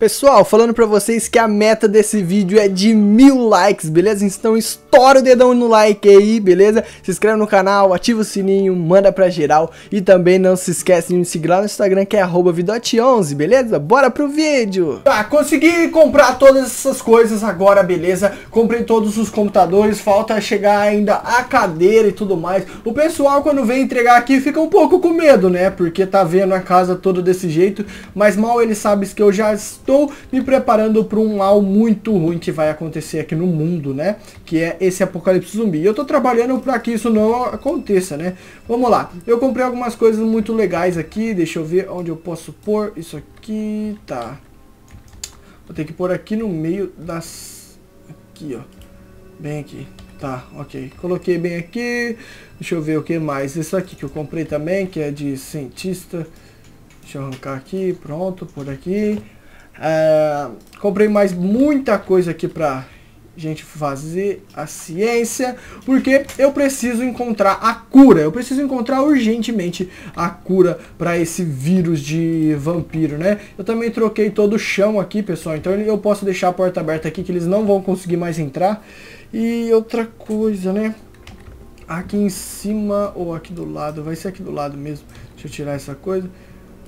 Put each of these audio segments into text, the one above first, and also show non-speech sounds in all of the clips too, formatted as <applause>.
Pessoal, falando pra vocês que a meta desse vídeo é de mil likes, beleza? Então estoura o dedão no like aí, beleza? Se inscreve no canal, ativa o sininho, manda pra geral e também não se esquece de me seguir lá no Instagram que é vidote11, beleza? Bora pro vídeo! Tá, consegui comprar todas essas coisas agora, beleza? Comprei todos os computadores, falta chegar ainda a cadeira e tudo mais. O pessoal quando vem entregar aqui fica um pouco com medo, né? Porque tá vendo a casa toda desse jeito, mas mal ele sabe que eu já estou estou me preparando para um mal muito ruim que vai acontecer aqui no mundo, né? Que é esse apocalipse zumbi. Eu estou trabalhando para que isso não aconteça, né? Vamos lá. Eu comprei algumas coisas muito legais aqui. Deixa eu ver onde eu posso pôr isso aqui. Tá. Vou ter que pôr aqui no meio das... Aqui, ó. Bem aqui. Tá, ok. Coloquei bem aqui. Deixa eu ver o que mais. Isso aqui que eu comprei também, que é de cientista. Deixa eu arrancar aqui. Pronto, por aqui. Uh, comprei mais muita coisa aqui pra gente fazer a ciência, porque eu preciso encontrar a cura, eu preciso encontrar urgentemente a cura para esse vírus de vampiro, né? Eu também troquei todo o chão aqui, pessoal, então eu posso deixar a porta aberta aqui que eles não vão conseguir mais entrar. E outra coisa, né? Aqui em cima ou aqui do lado, vai ser aqui do lado mesmo. Deixa eu tirar essa coisa.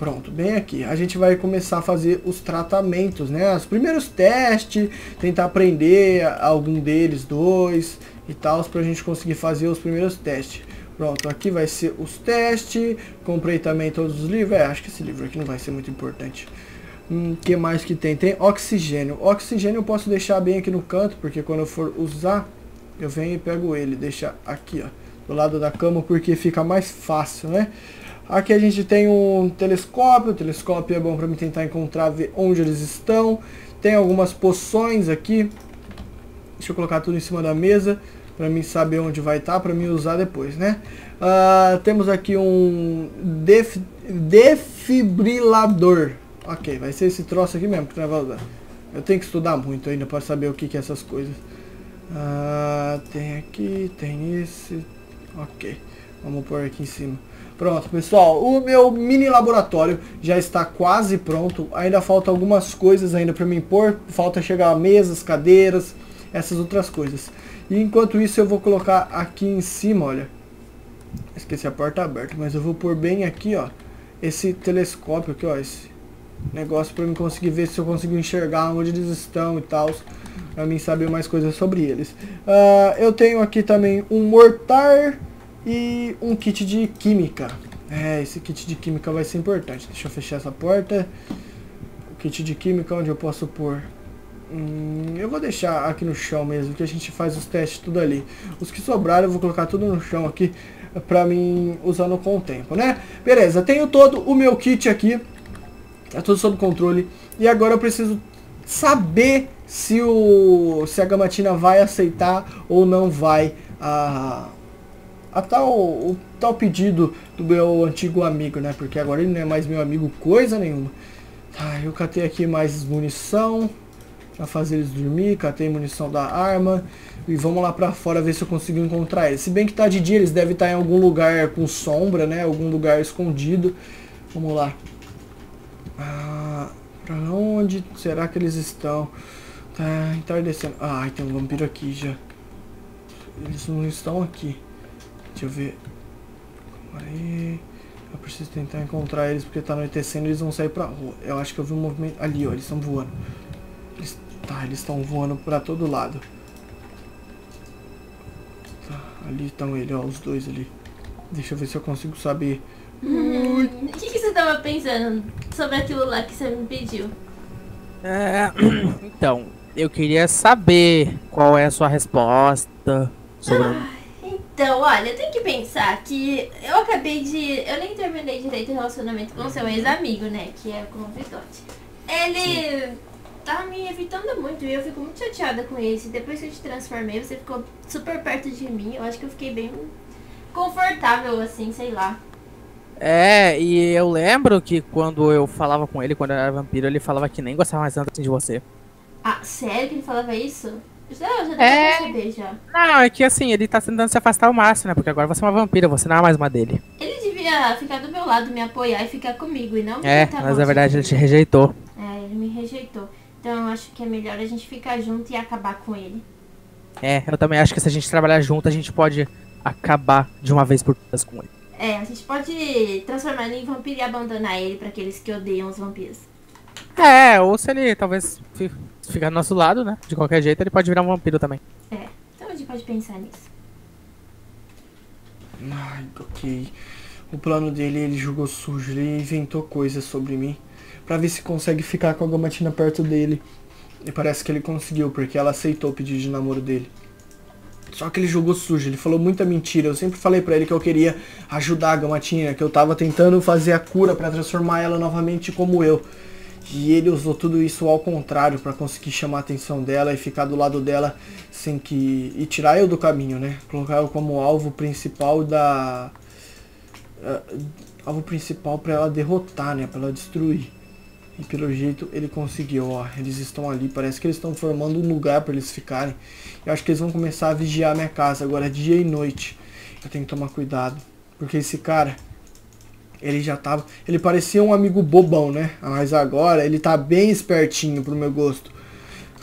Pronto, bem aqui. A gente vai começar a fazer os tratamentos, né? Os primeiros testes, tentar aprender algum deles, dois e tal, para a gente conseguir fazer os primeiros testes. Pronto, aqui vai ser os testes. Comprei também todos os livros. É, acho que esse livro aqui não vai ser muito importante. Hum, que mais que tem? Tem oxigênio. Oxigênio eu posso deixar bem aqui no canto, porque quando eu for usar, eu venho e pego ele. Deixa aqui, ó, do lado da cama, porque fica mais fácil, né? Aqui a gente tem um telescópio, o telescópio é bom para me tentar encontrar, ver onde eles estão. Tem algumas poções aqui. Deixa eu colocar tudo em cima da mesa para mim saber onde vai estar, tá, para mim usar depois, né? Uh, temos aqui um def defibrilador. Ok, vai ser esse troço aqui mesmo que vai usar. Eu tenho que estudar muito ainda para saber o que, que é essas coisas. Uh, tem aqui, tem esse. Ok, vamos pôr aqui em cima. Pronto, pessoal, o meu mini laboratório já está quase pronto. Ainda falta algumas coisas ainda para me impor. Falta chegar mesas, cadeiras, essas outras coisas. E enquanto isso eu vou colocar aqui em cima, olha. Esqueci a porta aberta, mas eu vou pôr bem aqui, ó. Esse telescópio aqui, ó. Esse negócio para mim conseguir ver se eu consigo enxergar onde eles estão e tal. Para mim saber mais coisas sobre eles. Uh, eu tenho aqui também um mortar e um kit de química. É, esse kit de química vai ser importante. Deixa eu fechar essa porta. O kit de química, onde eu posso pôr? Hum, eu vou deixar aqui no chão mesmo, que a gente faz os testes tudo ali. Os que sobraram eu vou colocar tudo no chão aqui, pra mim usando com o tempo, né? Beleza, tenho todo o meu kit aqui. Tá tudo sob controle. E agora eu preciso saber se, o, se a Gamatina vai aceitar ou não vai a a tal, o tal pedido do meu antigo amigo, né? Porque agora ele não é mais meu amigo coisa nenhuma. Tá, eu catei aqui mais munição pra fazer eles dormir, catei munição da arma e vamos lá pra fora ver se eu consigo encontrar eles. Se bem que tá de dia, eles devem estar em algum lugar com sombra, né? Algum lugar escondido. Vamos lá. Ah, pra onde será que eles estão? Tá entardecendo. Ah, tem um vampiro aqui já. Eles não estão aqui. Deixa eu ver. Aí. Eu preciso tentar encontrar eles porque tá anoitecendo e eles vão sair pra rua. Eu acho que eu vi um movimento. Ali, ó, eles estão voando. Eles... Tá, eles estão voando pra todo lado. Tá, ali estão eles, ó, os dois ali. Deixa eu ver se eu consigo saber. Hum, o que, que você tava pensando sobre aquilo lá que você me pediu? É, <clears throat> então, eu queria saber qual é a sua resposta sobre. Ah então, olha, tem que pensar que eu acabei de. Eu nem terminei direito o relacionamento com seu ex-amigo, né? Que é com o Vitote. Ele Sim. tá me evitando muito e eu fico muito chateada com isso. Depois que eu te transformei, você ficou super perto de mim. Eu acho que eu fiquei bem confortável, assim, sei lá. É, e eu lembro que quando eu falava com ele, quando eu era vampiro, ele falava que nem gostava mais tanto assim de você. Ah, sério que ele falava isso? Já, já é... perceber já. Não, é que assim, ele tá tentando se afastar ao máximo, né? Porque agora você é uma vampira, você não é mais uma dele. Ele devia ficar do meu lado, me apoiar e ficar comigo, e não É, mas na verdade ele te rejeitou. É, ele me rejeitou. Então eu acho que é melhor a gente ficar junto e acabar com ele. É, eu também acho que se a gente trabalhar junto, a gente pode acabar de uma vez por todas com ele. É, a gente pode transformar ele em vampiro e abandonar ele pra aqueles que odeiam os vampiros. É, ou se ele talvez ficar do nosso lado, né? De qualquer jeito, ele pode virar um vampiro também. É, então a gente pode pensar nisso. Ai, ok. O plano dele, ele jogou sujo, ele inventou coisas sobre mim. Pra ver se consegue ficar com a Gamatina perto dele. E parece que ele conseguiu, porque ela aceitou o pedido de namoro dele. Só que ele jogou sujo, ele falou muita mentira. Eu sempre falei pra ele que eu queria ajudar a Gamatina, que eu tava tentando fazer a cura pra transformar ela novamente como eu. E ele usou tudo isso ao contrário pra conseguir chamar a atenção dela e ficar do lado dela sem que e tirar eu do caminho, né? Colocar eu como alvo principal da ah, alvo principal pra ela derrotar, né? Pra ela destruir. E pelo jeito ele conseguiu, ó. Eles estão ali, parece que eles estão formando um lugar pra eles ficarem. Eu acho que eles vão começar a vigiar minha casa agora dia e noite. Eu tenho que tomar cuidado, porque esse cara ele já tava, ele parecia um amigo bobão, né? Mas agora ele tá bem espertinho pro meu gosto.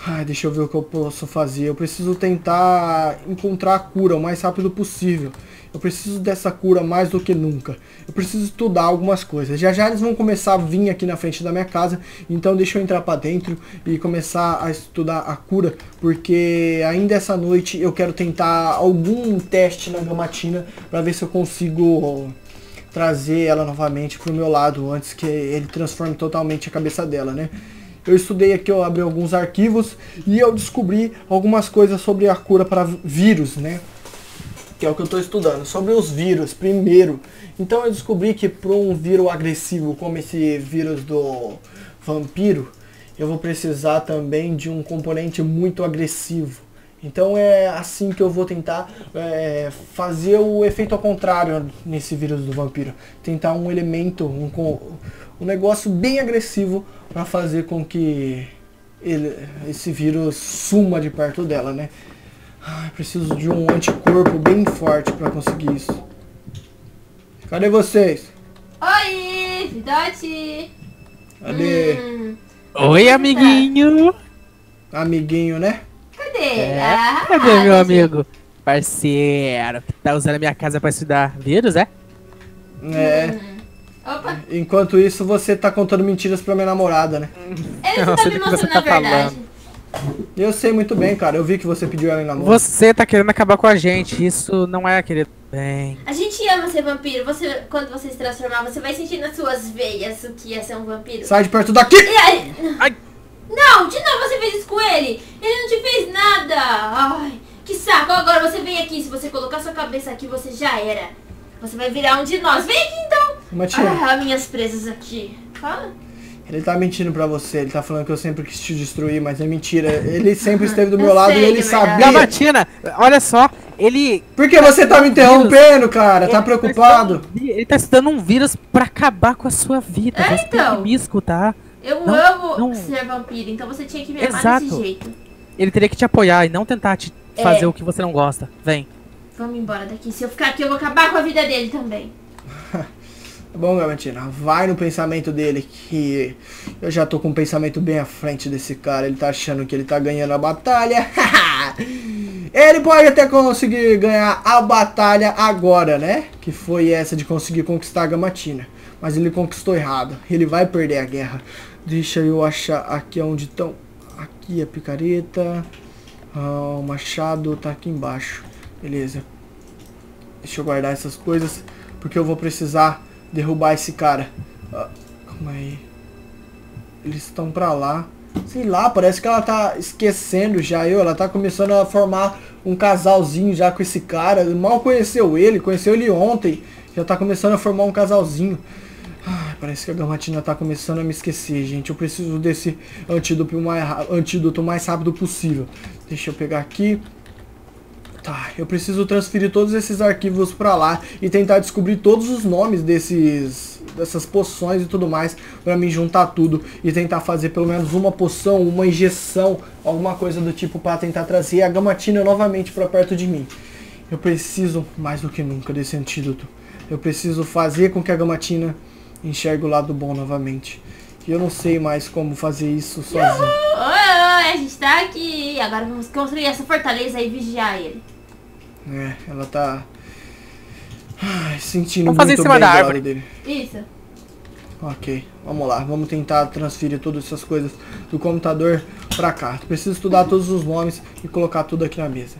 Ai, deixa eu ver o que eu posso fazer. Eu preciso tentar encontrar a cura o mais rápido possível. Eu preciso dessa cura mais do que nunca. Eu preciso estudar algumas coisas. Já já eles vão começar a vir aqui na frente da minha casa. Então deixa eu entrar pra dentro e começar a estudar a cura. Porque ainda essa noite eu quero tentar algum teste na gamatina pra ver se eu consigo trazer ela novamente pro meu lado antes que ele transforme totalmente a cabeça dela, né? Eu estudei aqui, eu abri alguns arquivos e eu descobri algumas coisas sobre a cura para vírus, né? Que é o que eu estou estudando, sobre os vírus primeiro. Então eu descobri que para um vírus agressivo como esse vírus do vampiro, eu vou precisar também de um componente muito agressivo. Então é assim que eu vou tentar é, fazer o efeito ao contrário nesse vírus do vampiro. Tentar um elemento, um, um negócio bem agressivo para fazer com que ele, esse vírus suma de perto dela, né? Ai, preciso de um anticorpo bem forte para conseguir isso. Cadê vocês? Oi, Vidote! Cadê? Hum, Oi, amiguinho! Amiguinho, né? Cadê? É, Ah, cadê meu deixa- amigo? Parceiro, que tá usando a minha casa pra estudar vírus, é? É. Hum. Opa, Enquanto isso, você tá contando mentiras pra minha namorada, né? ele Não tá me do que você mostrando tá a verdade. Eu sei muito bem, cara. Eu vi que você pediu ela em namoro. Você tá querendo acabar com a gente, isso não é querido. Bem. A gente ama ser vampiro. Você, quando você se transformar, você vai sentir nas suas veias o que é ser um vampiro. Sai de perto daqui! E aí? Ai. Não, de novo você fez isso com ele. Ele não te fez nada. Ai, que saco. Agora você vem aqui. Se você colocar sua cabeça aqui, você já era. Você vai virar um de nós. Vem aqui então. Matinha, Ah, minhas presas aqui. Fala. ele tá mentindo pra você. Ele tá falando que eu sempre quis te destruir, mas é mentira. Ele <laughs> sempre esteve do meu Eu lado e ele que é sabia. Gamatina, olha só, ele. Por que você tá me interrompendo, cara? Tá ele preocupado? estudando um vi- Ele tá estudando um vírus pra acabar com a sua vida. É, Você tem então. que me escutar. Eu Não, amo não. ser vampiro, então você tinha que me amar Exato. desse jeito. Ele teria que te apoiar e não tentar te É. fazer o que você não gosta. Vem. Vamos embora daqui. Se eu ficar aqui, eu vou acabar com a vida dele também. <laughs> Tá bom, Gamatina, vai no pensamento dele que eu já tô com um pensamento bem à frente desse cara. Ele tá achando que ele tá ganhando a batalha. <laughs> ele pode até conseguir ganhar a batalha agora, né? Que foi essa de conseguir conquistar a Gamatina. Mas ele conquistou errado. Ele vai perder a guerra. Deixa eu achar aqui onde estão. Aqui a picareta. Ah, o machado tá aqui embaixo. Beleza. Deixa eu guardar essas coisas. Porque eu vou precisar derrubar esse cara. Ah, calma aí. Eles estão pra lá. Sei lá, parece que ela tá esquecendo já eu. Ela tá começando a formar um casalzinho já com esse cara. Mal conheceu ele, conheceu ele ontem. Já tá começando a formar um casalzinho. Parece que a Gamatina tá começando a me esquecer, gente. Eu preciso desse antídoto mais, antídoto mais rápido possível. Deixa eu pegar aqui. Tá, eu preciso transferir todos esses arquivos pra lá e tentar descobrir todos os nomes desses dessas poções e tudo mais pra me juntar tudo e tentar fazer pelo menos uma poção, uma injeção, alguma coisa do tipo pra tentar trazer a Gamatina novamente pra perto de mim. Eu preciso mais do que nunca desse antídoto. Eu preciso fazer com que a Gamatina enxergue o lado bom novamente. que eu não sei mais como fazer isso sozinho. Oi, oi, a gente tá aqui. Agora vamos construir essa fortaleza e vigiar ele. É, ela tá ai, sentindo Vamos fazer muito em cima bem da árvore. dele. Isso. Ok, vamos lá. Vamos tentar transferir todas essas coisas do computador pra cá. Preciso estudar todos os nomes e colocar tudo aqui na mesa.